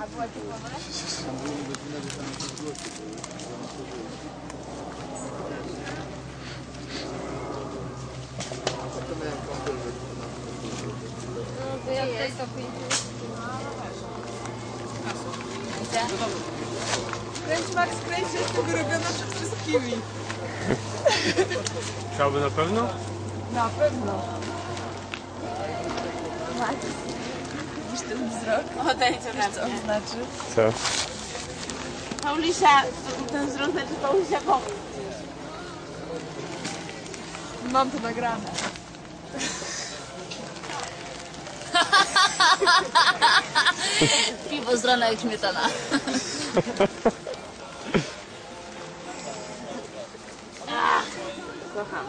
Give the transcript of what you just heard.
A była typowa? Tam było godzina, że tam jakieś gości były. To miałem kąpiel, że No to ja tutaj to Widzę. Kręć Max, kręć, jestem wyrobiona przed wszystkimi. Chciałby na pewno? Na pewno. Widzisz ten wzrok? Odejdź Wiesz co on znaczy? Co? Paulisia, ten wzrok znaczy Paulisia pomóż. Mam to nagrane. Piwo z rana jak śmietana. Ach, Kocham.